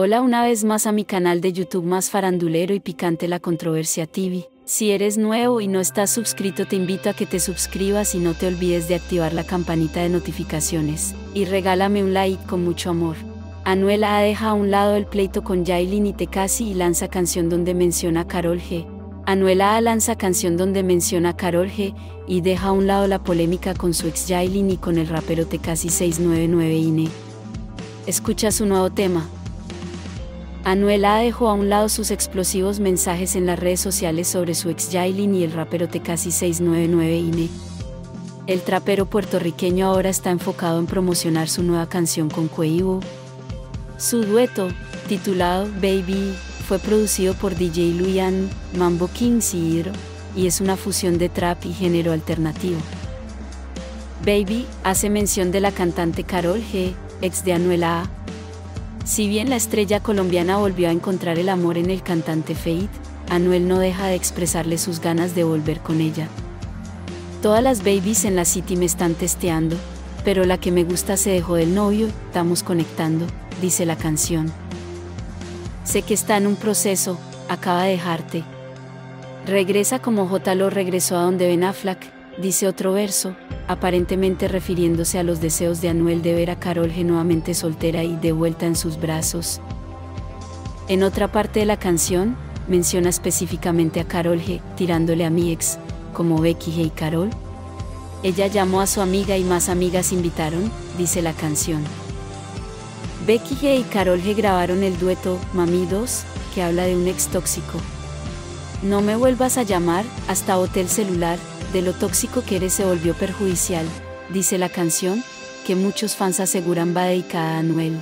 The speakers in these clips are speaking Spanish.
Hola una vez más a mi canal de YouTube más farandulero y picante La Controversia TV. Si eres nuevo y no estás suscrito te invito a que te suscribas y no te olvides de activar la campanita de notificaciones. Y regálame un like con mucho amor. Anuela deja a un lado el pleito con Yailin y Tekasi y lanza canción donde menciona a Carol G. Anuela lanza canción donde menciona a Carol G y deja a un lado la polémica con su ex Yailin y con el rapero Tekasi 699 INE. Escucha su nuevo tema, Anuela dejó a un lado sus explosivos mensajes en las redes sociales sobre su ex Yailin y el rapero Tecasi 699 INE. El trapero puertorriqueño ahora está enfocado en promocionar su nueva canción con Quavo. Su dueto, titulado Baby, fue producido por DJ Luian, Mambo Kings y Hydro, y es una fusión de trap y género alternativo. Baby hace mención de la cantante Carol G, ex de Anuela A, si bien la estrella colombiana volvió a encontrar el amor en el cantante Fate, Anuel no deja de expresarle sus ganas de volver con ella. Todas las babies en la City me están testeando, pero la que me gusta se dejó del novio, estamos conectando, dice la canción. Sé que está en un proceso, acaba de dejarte. Regresa como J. Lo regresó a donde Ben Affleck, dice otro verso, aparentemente refiriéndose a los deseos de Anuel de ver a Carol genuinamente soltera y de vuelta en sus brazos. En otra parte de la canción, menciona específicamente a Carol G, tirándole a mi ex, como Becky G y Carol. Ella llamó a su amiga y más amigas invitaron, dice la canción. Becky G y Carol grabaron el dueto Mami 2, que habla de un ex tóxico. No me vuelvas a llamar, hasta hotel celular, de lo tóxico que eres se volvió perjudicial, dice la canción, que muchos fans aseguran va dedicada a Anuel.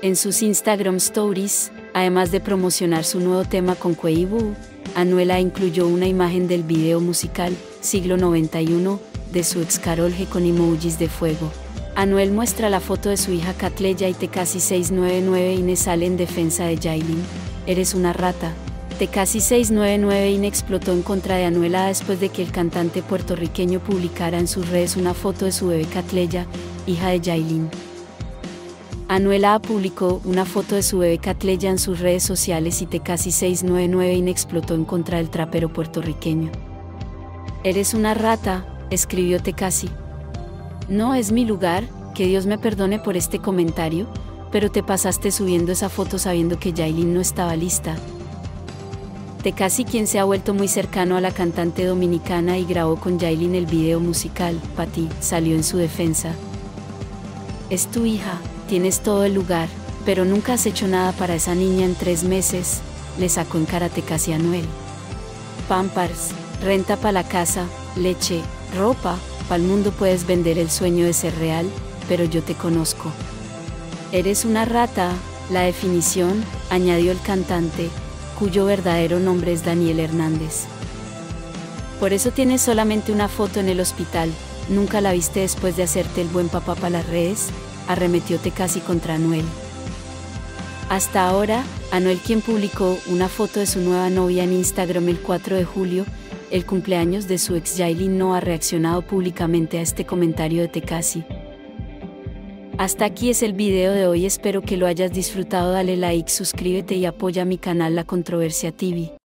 En sus Instagram Stories, además de promocionar su nuevo tema con Quavo, Anuela incluyó una imagen del video musical, siglo 91, de su ex Carol G con emojis de fuego. Anuel muestra la foto de su hija Catleya y Tecasi 699 y sale en defensa de Jailin. Eres una rata, casi 699 INE explotó en contra de Anuela después de que el cantante puertorriqueño publicara en sus redes una foto de su bebé Catleya, hija de Yailin. Anuela publicó una foto de su bebé Catleya en sus redes sociales y casi 699 INE explotó en contra del trapero puertorriqueño. Eres una rata, escribió Tecasi. No es mi lugar, que Dios me perdone por este comentario, pero te pasaste subiendo esa foto sabiendo que Yailin no estaba lista, casi quien se ha vuelto muy cercano a la cantante dominicana y grabó con Yailin el video musical, Pati, salió en su defensa. Es tu hija, tienes todo el lugar, pero nunca has hecho nada para esa niña en tres meses, le sacó en cara casi a Noel. Pampers, renta para la casa, leche, ropa, el mundo puedes vender el sueño de ser real, pero yo te conozco. Eres una rata, la definición, añadió el cantante, cuyo verdadero nombre es Daniel Hernández. Por eso tienes solamente una foto en el hospital, nunca la viste después de hacerte el buen papá para las redes, arremetióte casi contra Anuel. Hasta ahora, Anuel quien publicó una foto de su nueva novia en Instagram el 4 de julio, el cumpleaños de su ex Yailin no ha reaccionado públicamente a este comentario de Tecasi. Hasta aquí es el video de hoy, espero que lo hayas disfrutado, dale like, suscríbete y apoya mi canal La Controversia TV.